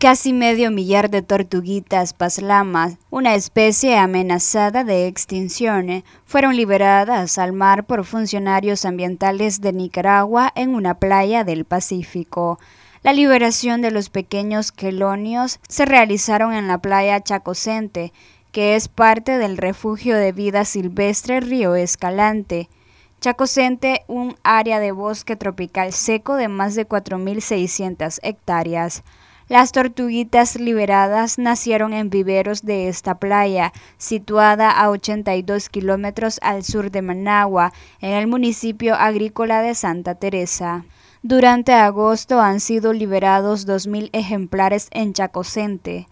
Casi medio millar de tortuguitas paslamas, una especie amenazada de extinción, fueron liberadas al mar por funcionarios ambientales de Nicaragua en una playa del Pacífico. La liberación de los pequeños quelonios se realizaron en la playa Chacocente, que es parte del refugio de vida silvestre Río Escalante. Chacocente, un área de bosque tropical seco de más de 4.600 hectáreas. Las tortuguitas liberadas nacieron en viveros de esta playa, situada a 82 kilómetros al sur de Managua, en el municipio agrícola de Santa Teresa. Durante agosto han sido liberados 2.000 ejemplares en Chacocente.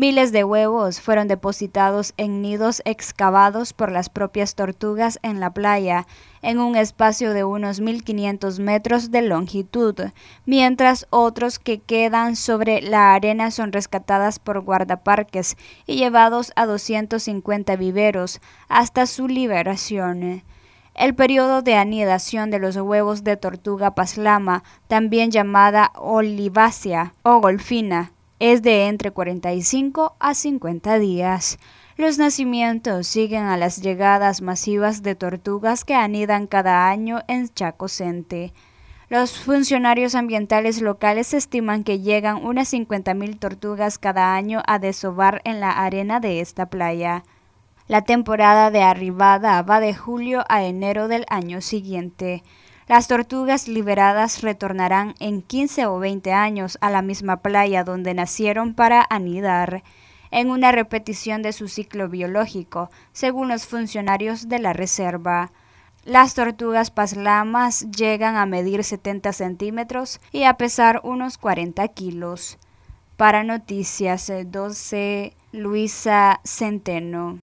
Miles de huevos fueron depositados en nidos excavados por las propias tortugas en la playa, en un espacio de unos 1500 metros de longitud, mientras otros que quedan sobre la arena son rescatadas por guardaparques y llevados a 250 viveros hasta su liberación. El periodo de anidación de los huevos de tortuga paslama, también llamada olivácea o golfina, es de entre 45 a 50 días. Los nacimientos siguen a las llegadas masivas de tortugas que anidan cada año en Chacocente. Los funcionarios ambientales locales estiman que llegan unas 50.000 tortugas cada año a desovar en la arena de esta playa. La temporada de arribada va de julio a enero del año siguiente. Las tortugas liberadas retornarán en 15 o 20 años a la misma playa donde nacieron para anidar, en una repetición de su ciclo biológico, según los funcionarios de la reserva. Las tortugas paslamas llegan a medir 70 centímetros y a pesar unos 40 kilos. Para Noticias 12, Luisa Centeno.